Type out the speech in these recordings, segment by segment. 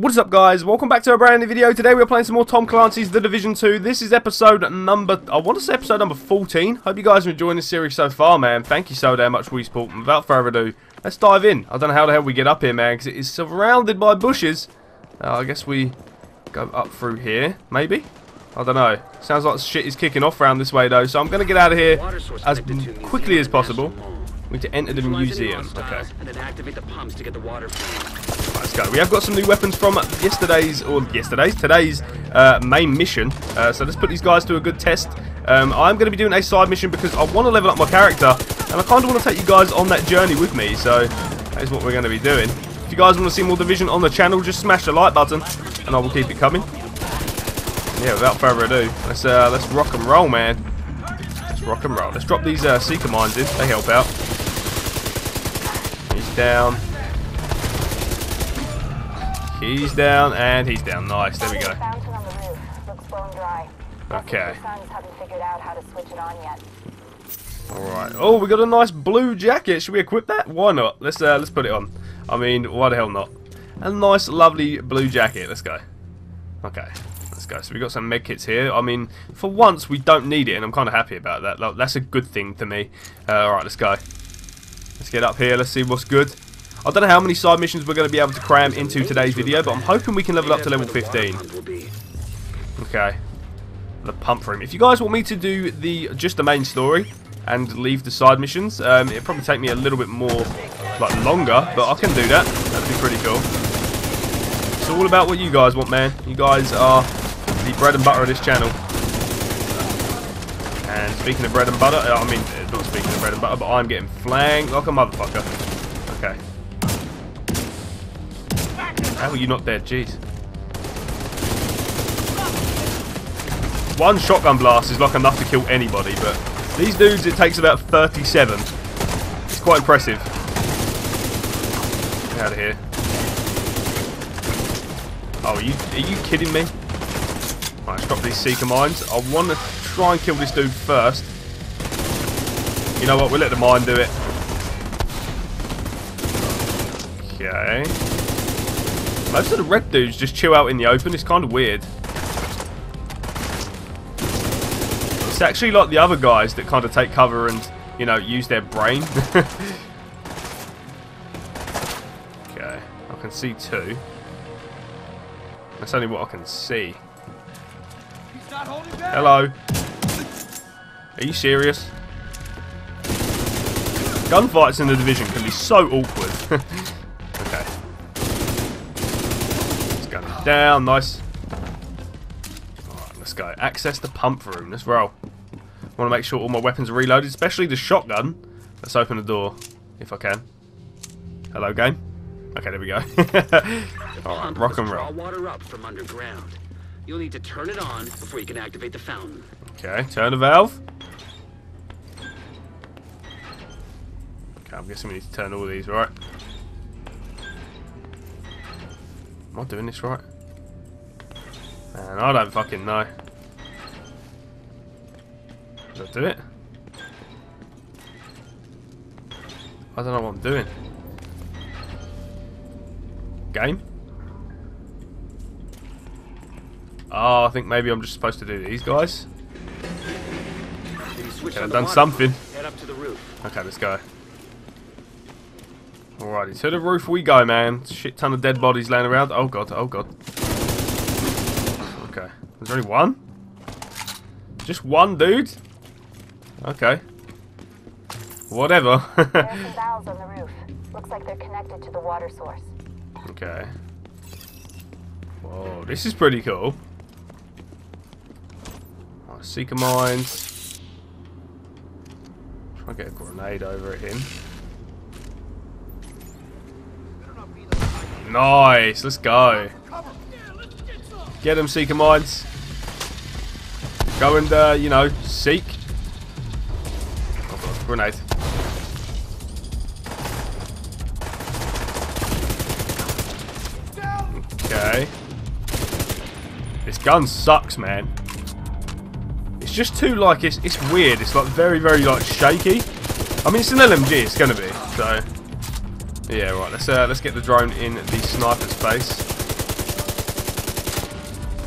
What is up guys, welcome back to a brand new video. Today we're playing some more Tom Clancy's The Division 2. This is episode number, I want to say episode number 14. Hope you guys are enjoying this series so far, man. Thank you so damn much for your support. Without further ado, let's dive in. I don't know how the hell we get up here, man, because it is surrounded by bushes. Uh, I guess we go up through here, maybe? I don't know. Sounds like shit is kicking off around this way, though, so I'm going to get out of here as quickly as possible. We need to enter the museum. Okay. And then activate the pumps to get the water Let's go. We have got some new weapons from yesterday's, or yesterday's, today's uh, main mission. Uh, so let's put these guys to a good test. Um, I'm going to be doing a side mission because I want to level up my character. And I kind of want to take you guys on that journey with me. So that is what we're going to be doing. If you guys want to see more Division on the channel, just smash the like button. And I will keep it coming. Yeah, without further ado, let's, uh, let's rock and roll, man. Let's rock and roll. Let's drop these uh, Seeker mines in. They help out. Down. He's down, and he's down. Nice. There we go. Okay. Alright. Oh, we got a nice blue jacket. Should we equip that? Why not? Let's uh, let's put it on. I mean, why the hell not? A nice, lovely blue jacket. Let's go. Okay. Let's go. So we got some med kits here. I mean, for once we don't need it, and I'm kind of happy about that. That's a good thing to me. Uh, Alright, let's go. Let's get up here. Let's see what's good. I don't know how many side missions we're going to be able to cram into today's video, but I'm hoping we can level up to level 15. Okay. The pump room. If you guys want me to do the just the main story and leave the side missions, um, it'll probably take me a little bit more, like, longer, but I can do that. That'd be pretty cool. It's all about what you guys want, man. You guys are the bread and butter of this channel. Speaking of bread and butter, uh, I mean, not speaking of bread and butter, but I'm getting flanked like a motherfucker. Okay. How are you not dead? Jeez. One shotgun blast is like enough to kill anybody, but these dudes it takes about 37. It's quite impressive. Get out of here. Oh, are you, are you kidding me? Right, drop these Seeker mines. I want to try and kill this dude first. You know what, we'll let the mine do it. Okay. Most of the red dudes just chill out in the open. It's kind of weird. It's actually like the other guys that kind of take cover and, you know, use their brain. okay. I can see two. That's only what I can see. Hello. Are you serious? Gunfights in the division can be so awkward. Okay. It's gunning down, nice. Alright, let's go. Access the pump room. Let's roll. I want to make sure all my weapons are reloaded, especially the shotgun. Let's open the door, if I can. Hello, game. Okay, there we go. Alright, rock and roll. water up from underground. You'll need to turn it on before you can activate the fountain. Okay, turn the valve. Okay, I'm guessing we need to turn all these, right? Am I doing this right? Man, I don't fucking know. Did I do it? I don't know what I'm doing. Game? Oh, I think maybe I'm just supposed to do these guys. Okay, I've done something. Okay, let's go. Alrighty, to the roof we go, man. Shit ton of dead bodies laying around. Oh god, oh god. Okay. Is there only one? Just one dude? Okay. Whatever. there are some valves on the roof. Looks like they're connected to the water source. Okay. Whoa, this is pretty cool. Seeker mines. Try and get a grenade over at him. Nice, let's go. Get them, Seeker Mines. Go and, uh, you know, seek. Oh, God, grenade. Okay. This gun sucks, man. Just too, like, it's, it's weird. It's, like, very, very, like, shaky. I mean, it's an LMG, it's gonna be, so... Yeah, right. Let's uh, let's get the drone in the sniper's face.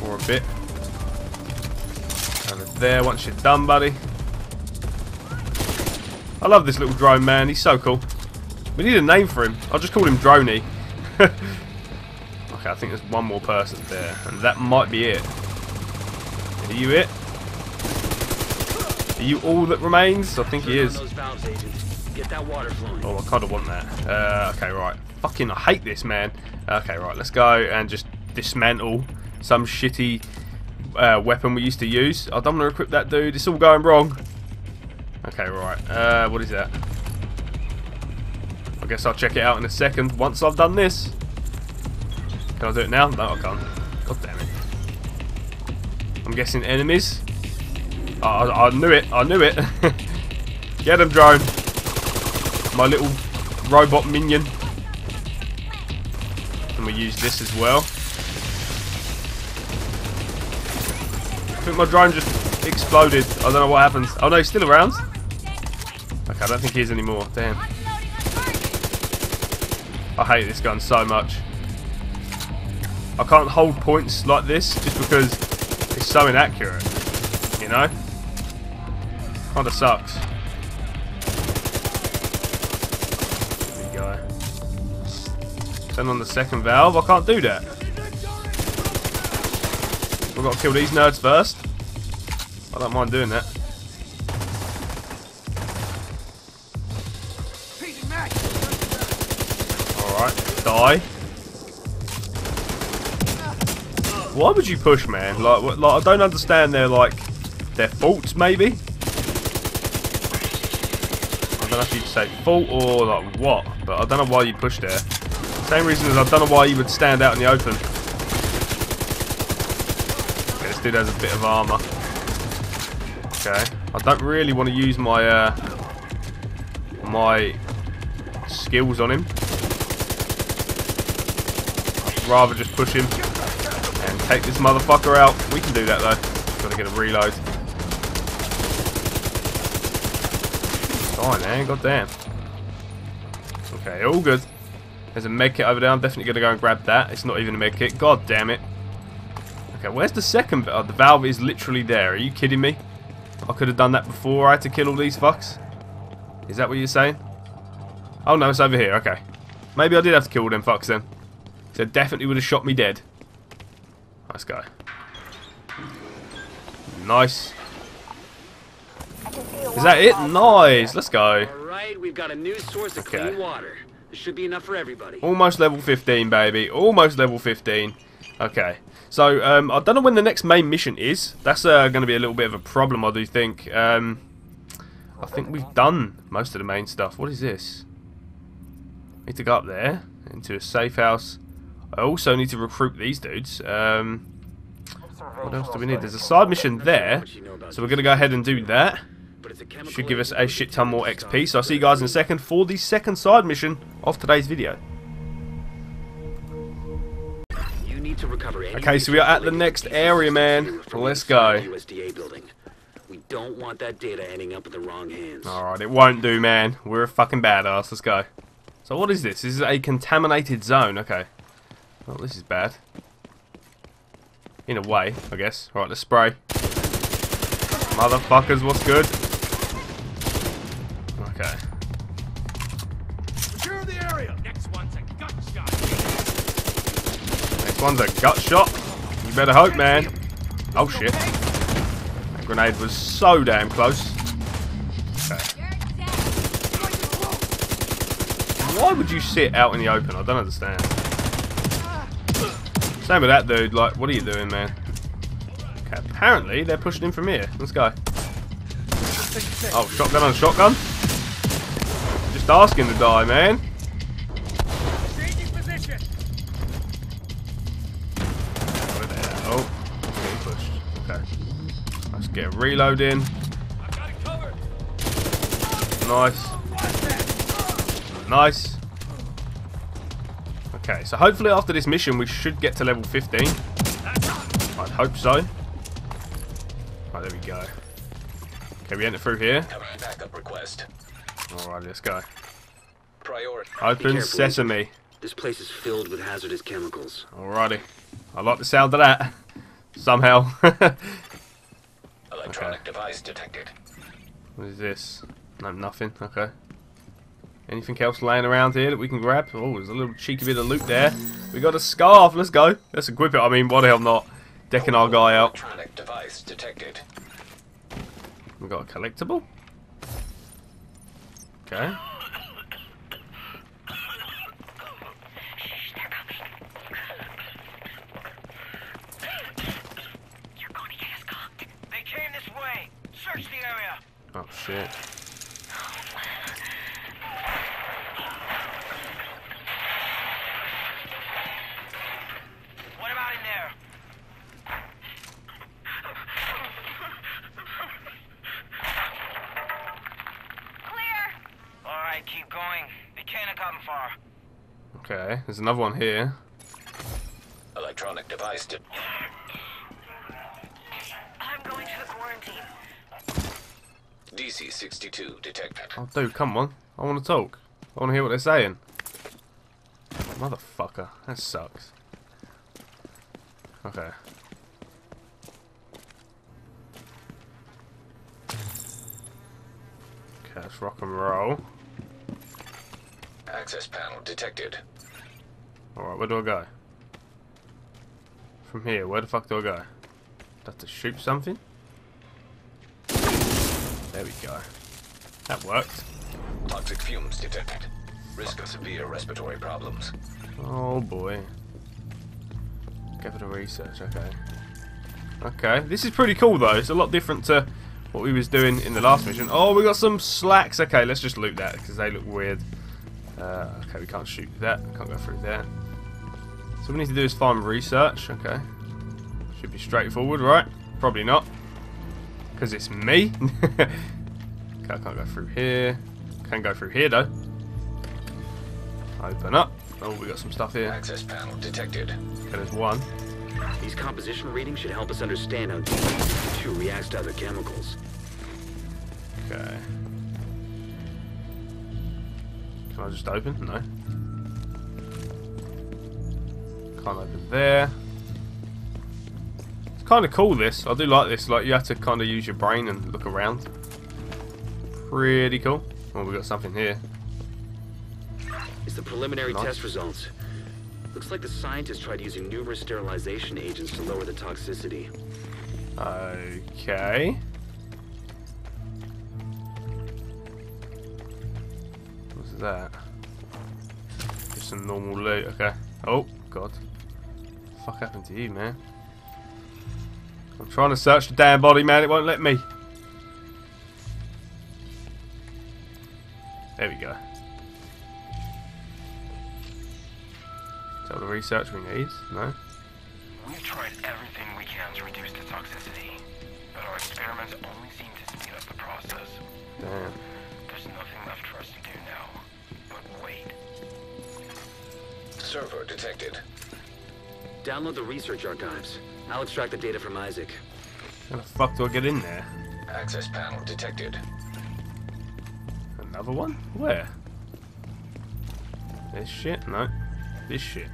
for a bit. Over there once you're done, buddy. I love this little drone man. He's so cool. We need a name for him. I'll just call him Droney. okay, I think there's one more person there, and that might be it. Are you it? Are you all that remains? I think he is. those valves, Agent. Get that water flowing. Oh, I kind of want that. Uh, okay, right. Fucking, I hate this, man. Okay, right. Let's go and just dismantle some shitty uh, weapon we used to use. I don't want to equip that dude. It's all going wrong. Okay, right. Uh, what is that? I guess I'll check it out in a second once I've done this. Can I do it now? No, I can't. God damn it. I'm guessing enemies. I, I, knew it. I knew it. Get him, drone. My little robot minion. And we use this as well. I think my drone just exploded. I don't know what happens. Oh no, he's still around. Okay, I don't think he is anymore. Damn. I hate this gun so much. I can't hold points like this just because it's so inaccurate. You know? Sucks. There you go. Turn on the second valve. I can't do that. We've got to kill these nerds first. I don't mind doing that. Alright, die. Why would you push, man? Like, like I don't understand their like their faults, maybe. If you'd say fault or like what, but I don't know why you'd push there. Same reason as I don't know why you would stand out in the open. Okay, this dude has a bit of armor. Okay, I don't really want to use my uh, my skills on him. I'd rather just push him and take this motherfucker out. We can do that though. Gotta get a reload. Die, man. Eh? God damn. Okay, all good. There's a med kit over there. I'm definitely gonna go and grab that. It's not even a med kit. God damn it. Okay, where's the second? Oh, the valve is literally there. Are you kidding me? I could have done that before I had to kill all these fucks. Is that what you're saying? Oh no, it's over here. Okay. Maybe I did have to kill all them fucks then. So definitely would have shot me dead. Nice guy. Nice. I can see a Is that it? Nice. Let's go. All right, we've got a new source of Okay. clean water. This should be enough for everybody. Almost level 15, baby. Almost level 15. Okay. So, um, I don't know when the next main mission is. That's uh, going to be a little bit of a problem, I do think. Um, I think we've done most of the main stuff. What is this? Need to go up there into a safe house. I also need to recruit these dudes. Um, what else do we need? There's a side mission there. So we're going to go ahead and do that. Should give us a shit ton more XP. So I'll see you guys in a second for the second side mission of today's video. You need to recover any Okay, so we are at the next area, man. Let's go. the USDA building. We don't want that data ending up in the wrong hands. Alright, it won't do, man. We're a fucking badass. Let's go. So what is this? This is a contaminated zone. Okay. Well, this is bad. In a way, I guess. Alright, let's spray. Motherfuckers, what's good? One's a gut shot. You better hope, man. Oh, shit. That grenade was so damn close. Okay. Why would you sit out in the open? I don't understand. Same with that dude. Like, what are you doing, man? Okay, apparently they're pushing in from here. Let's go. Oh, shotgun on shotgun? Just asking to die, man. Get a reload in. I've got it covered. Nice. Nice. Okay, so hopefully after this mission we should get to level 15. I'd hope so. Right, there we go. Okay, we enter through here. Backup request. Alright, let's go. Priority. Open sesame. This place is filled with hazardous chemicals. Alrighty. I like the sound of that. Somehow. Electronic device detected. what is this? No, nothing. Okay. Anything else laying around here that we can grab? Oh, there's a little cheeky bit of loot there. We got a scarf. Let's go. Let's equip it. I mean, why the hell not? Decking our guy out. Electronic device detected. We got a collectible. Okay. You're gonna get us conked. They came this way. Search the area. Oh shit. What about in there? Clear! All right, keep going. They can't have gotten far. Okay. There's another one here. Electronic device de- I'm going to the quarantine. DC-62 detected. Oh, dude, come on. I want to talk. I want to hear what they're saying. Motherfucker. That sucks. Okay. Okay, let's rock and roll. Access panel detected. Alright, where do I go? From here, where the fuck do I go? Do I have to shoot something? There we go. That worked. Toxic fumes detected. Risk of severe respiratory problems. Oh boy. Capital research, okay. Okay, this is pretty cool though. It's a lot different to what we was doing in the last mission. Oh, we got some slacks. Okay, let's just loot that because they look weird. Uh, okay, we can't shoot that. Can't go through there. So what we need to do is find research. Okay. Should be straightforward, right? Probably not. Because it's me. okay, I can't go through here. Can go through here though. Open up. Oh, we got some stuff here. Access panel detected. Okay, there's one. These composition readings should help us understand how DC-2 reacts to other chemicals. Okay. Can I just open? No. Can't open there. It's kind of cool this. I do like this. Like you have to kind of use your brain and look around. Pretty cool. Oh, we got something here. It's the preliminary Nice. test results. Looks like the scientists tried using numerous sterilization agents to lower the toxicity. Okay. What's that? Just some normal loot. Okay. Oh God. What the fuck happened to you, man? I'm trying to search the damn body, man. It won't let me. There we go. Is that all the research we need? No. We've tried everything we can to reduce the toxicity, but our experiments only seem to speed up the process. Damn. There's nothing left for us to do now. But wait. Server detected. Download the research archives. I'll extract the data from ISAC. How the fuck do I get in there? Access panel detected. Another one? Where? This shit? No. This shit.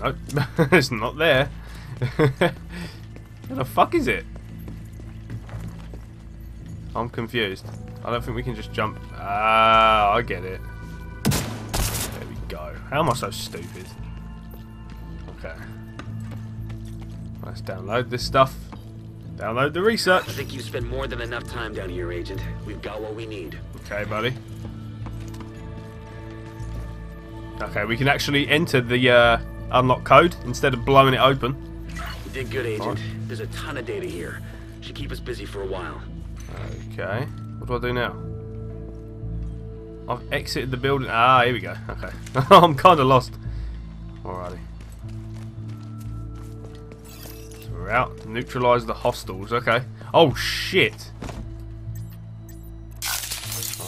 Nope. it's not there. Where the fuck is it? I'm confused. I don't think we can just jump. Ah, I get it. There we go. How am I so stupid? Let's download this stuff. Download the research. I think you've spent more than enough time down here, Agent. We've got what we need. Okay, buddy. Okay, we can actually enter the uh, unlock code instead of blowing it open. You did good, Agent. Alright. There's a ton of data here. Should keep us busy for a while. Okay. What do I do now? I've exited the building. Ah, here we go. Okay. I'm kind of lost. Alrighty. We're out. Neutralize the hostiles. Okay. Oh, shit.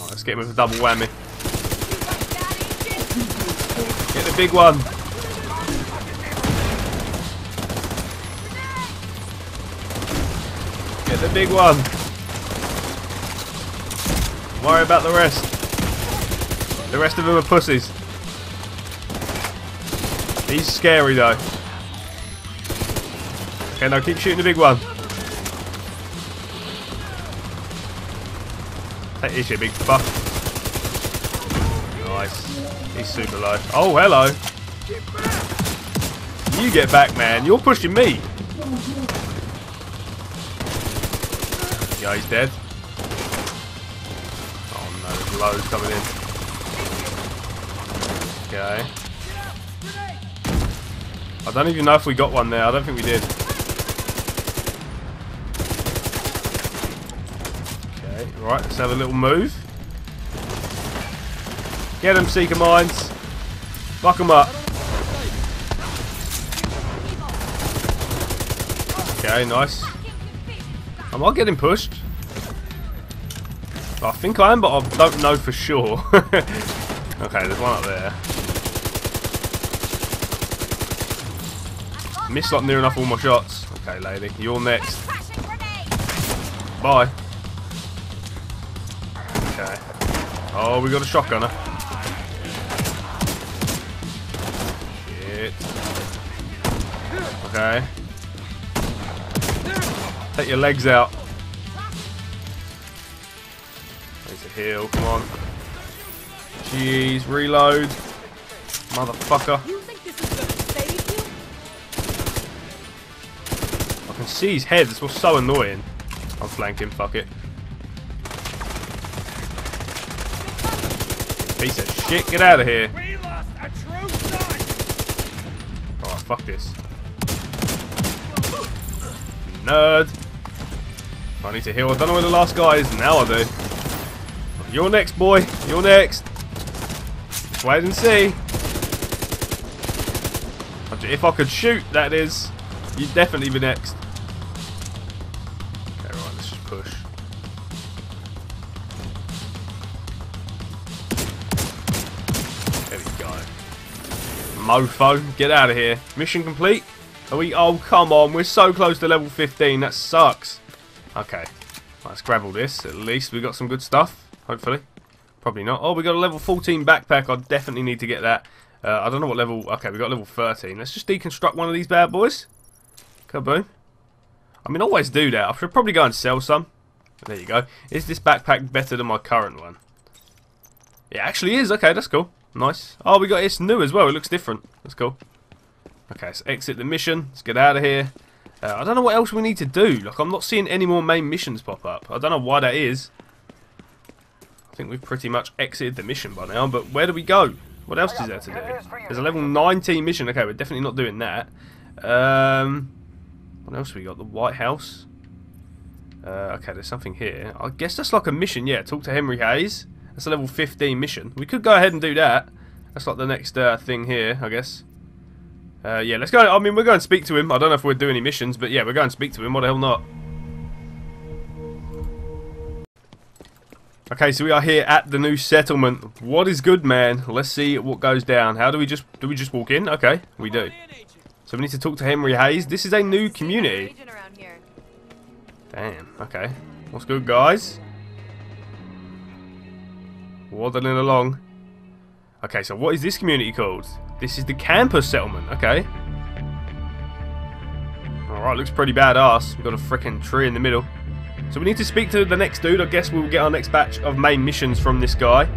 Let's get him with a double whammy. Get the big one. Get the big one. Don't worry about the rest. The rest of them are pussies. He's scary though. Okay, now keep shooting the big one. Take this, big fuck. Nice. He's super low. Oh, hello. You get back, man. You're pushing me. Yeah, he's dead. Oh no, there's loads coming in. Okay. I don't even know if we got one there. I don't think we did. Okay, right, let's have a little move. Get them, Seeker Mines. Fuck them up. Okay, nice. Am I getting pushed? I think I am, but I don't know for sure. okay, there's one up there. Missed like near enough all my shots. Okay, lady, you're next. Bye. Oh, we got a shotgunner. Shit. Okay. Take your legs out. There's a heal, come on. Jeez, reload. Motherfucker. You think this is gonna save you? I can see his head, this was so annoying. I'm flanking, fuck it. Piece of shit, get out of here. We lost a true son! Alright, fuck this. Nerd. I need to heal. I don't know where the last guy is. Now I do. You're next, boy. You're next. Just wait and see. If I could shoot, that is. You'd definitely be next. Okay, right, let's just push. Mofo, get out of here. Mission complete. Are we? Oh, come on. We're so close to level 15. That sucks. Okay. Let's grab all this. At least we got some good stuff. Hopefully. Probably not. Oh, we got a level 14 backpack. I definitely need to get that. Uh, I don't know what level... Okay, we got level 13. Let's just deconstruct one of these bad boys. Kaboom. I mean, always do that. I should probably go and sell some. There you go. Is this backpack better than my current one? It actually is. Okay, that's cool. Nice. Oh, we got it's new as well. It looks different. That's cool. Okay, let's exit the mission. Let's get out of here. Uh, I don't know what else we need to do. Like, I'm not seeing any more main missions pop up. I don't know why that is. I think we've pretty much exited the mission by now. But where do we go? What else is there to do? There's a level 19 mission. Okay, we're definitely not doing that. Um, what else we got? The White House. Uh, okay, there's something here. I guess that's like a mission. Yeah, talk to Henry Hayes. That's a level 15 mission. We could go ahead and do that. That's like the next uh, thing here, I guess. Uh, yeah, let's go. I mean, we're going to speak to him. I don't know if we're doing any missions, but yeah, we're going to speak to him. What the hell not? Okay, so we are here at the new settlement. What is good, man? Let's see what goes down. How do we just do? We just walk in? Okay, we do. So we need to talk to Henry Hayes. This is a new community. Agent around here. Damn. Okay. What's good, guys? Waddling along. Okay, so what is this community called? This is the campus settlement. Okay. Alright, looks pretty badass. We've got a freaking tree in the middle. So we need to speak to the next dude. I guess we'll get our next batch of main missions from this guy.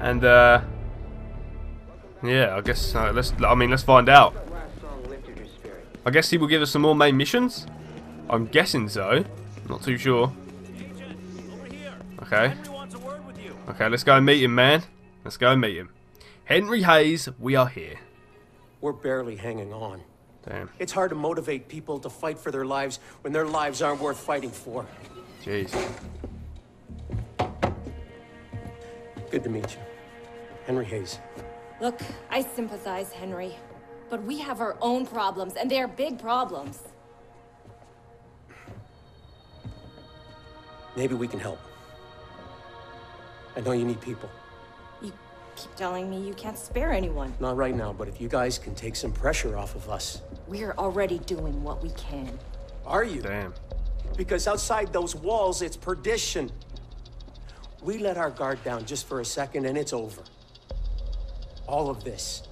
And, uh... Yeah, I guess, uh, let's, I mean, let's find out. I guess he will give us some more main missions? I'm guessing so. Not too sure. Okay. Okay, let's go and meet him, man. Let's go and meet him. Henry Hayes, we are here. We're barely hanging on. Damn. It's hard to motivate people to fight for their lives when their lives aren't worth fighting for. Jeez. Good to meet you. Henry Hayes. Look, I sympathize, Henry. But we have our own problems, and they are big problems. Maybe we can help. I know you need people. You keep telling me you can't spare anyone. Not right now, but if you guys can take some pressure off of us. We're already doing what we can. Are you? Damn. Because outside those walls, it's perdition. We let our guard down just for a second and it's over. All of this.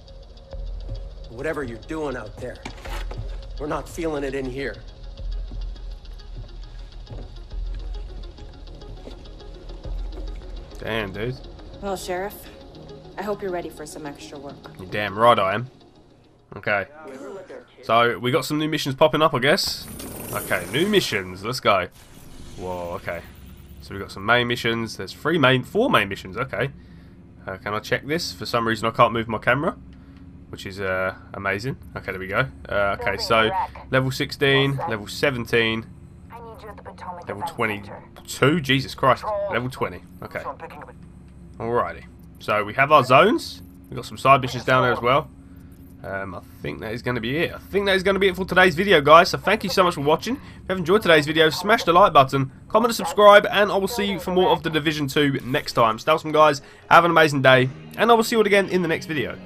Whatever you're doing out there. We're not feeling it in here. Damn, dude. Well, Sheriff, I hope you're ready for some extra work. You're damn right I am. Okay. So, we got some new missions popping up, I guess. Okay, new missions. Let's go. Whoa, okay. So we got some main missions. There's three main, four main missions. Okay. Uh, can I check this? For some reason I can't move my camera, which is uh, amazing. Okay, there we go. Uh, okay, so level 16, level 17, level 22. Jesus Christ, level 20. Okay. Alrighty. So we have our zones. We've got some side missions down there as well. Um, I think that is going to be it. I think that is going to be it for today's video, guys. So thank you so much for watching. If you have enjoyed today's video, smash the like button, comment and subscribe, and I will see you for more of The Division 2 next time. Stay awesome, guys. Have an amazing day, and I will see you all again in the next video.